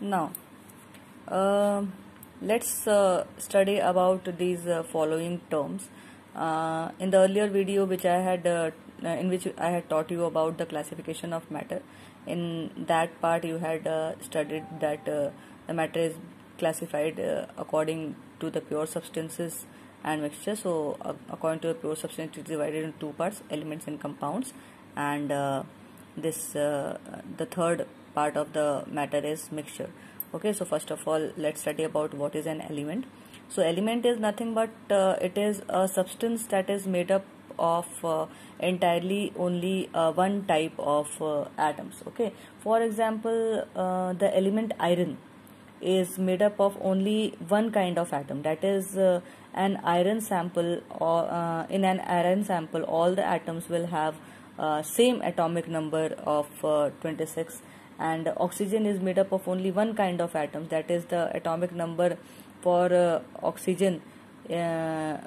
now uh, let's uh, study about these uh, following terms. Uh, in the earlier video which i had uh, in which i had taught you about the classification of matter in that part you had uh, studied that the matter is classified according to the pure substances and mixture. So according to the pure substance it is divided into two parts elements and compounds. And this the third part of the matter is mixture. Okay so first of all let's study about what is an element. So element is nothing but uh, it is a substance that is made up of uh, entirely only uh, one type of uh, atoms. Okay for example uh, the element iron is made up of only one kind of atom. That is uh, an iron sample or in an iron sample all the atoms will have same atomic number of 26 and oxygen is made up of only one kind of atoms that is the atomic number for uh, oxygen. Uh,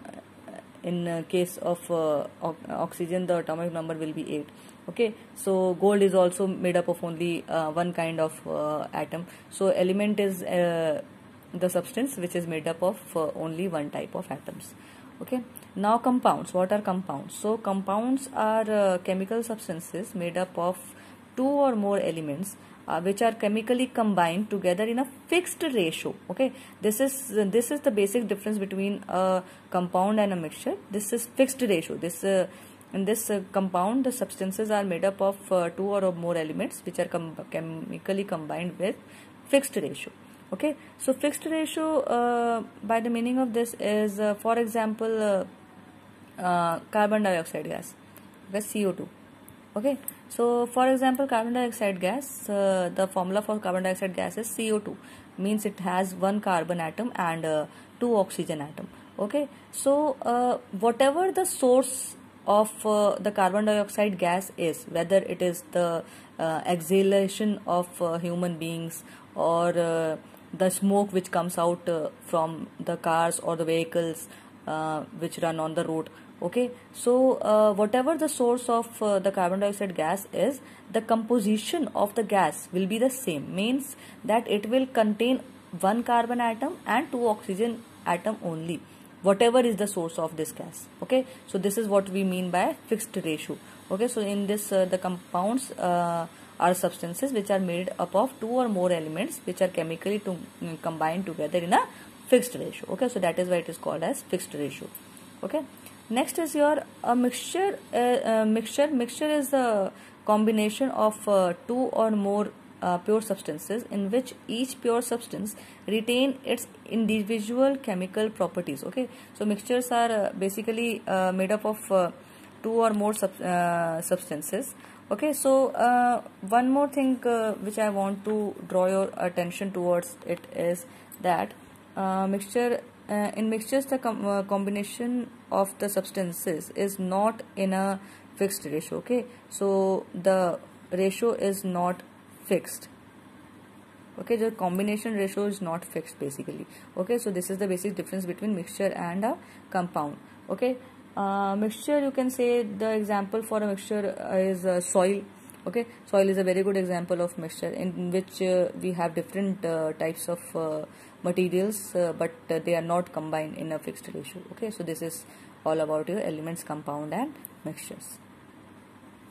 in case of uh, oxygen the atomic number will be 8 okay? So gold is also made up of only uh, one kind of uh, atom. So element is uh, the substance which is made up of only one type of atoms. Okay? Now compounds. What are compounds? So compounds are chemical substances made up of two or more elements uh, which are chemically combined together in a fixed ratio okay? This is this is the basic difference between a compound and a mixture. This is fixed ratio. This uh, in this uh, compound the substances are made up of uh, two or more elements which are com chemically combined with fixed ratio okay? So fixed ratio uh, by the meaning of this is uh, for example carbon dioxide gas okay? CO2 okay. So for example carbon dioxide gas uh, the formula for carbon dioxide gas is CO2 means it has one carbon atom and uh, two oxygen atom. Okay. So uh, whatever the source of uh, the carbon dioxide gas is whether it is the uh, exhalation of uh, human beings or the smoke which comes out from the cars or the vehicles which run on the road okay? So uh, whatever the source of uh, the carbon dioxide gas is the composition of the gas will be the same. Means that it will contain one carbon atom and two oxygen atom only whatever is the source of this gas okay? So this is what we mean by fixed ratio okay? So in this uh, the compounds uh, are substances which are made up of two or more elements which are chemically to, um, combined together in a fixed ratio. Okay so that is why it is called as fixed ratio. Okay next is your a mixture uh, mixture. Mixture is a combination of uh, two or more uh, pure substances in which each pure substance retain its individual chemical properties. Okay so mixtures are uh, basically uh, made up of two or more sub, substances. Okay so one more thing which i want to draw your attention towards it is that mixture uh, in mixtures the com uh, combination of the substances is not in a fixed ratio okay? So the ratio is not fixed. Okay the combination ratio is not fixed basically. Okay so this is the basic difference between mixture and a compound okay? Uh, mixture you can say the example for a mixture is uh, soil okay? Soil is a very good example of mixture in which uh, we have different uh, types of uh, materials uh, but uh, they are not combined in a fixed ratio. Okay so this is all about your elements compound and mixtures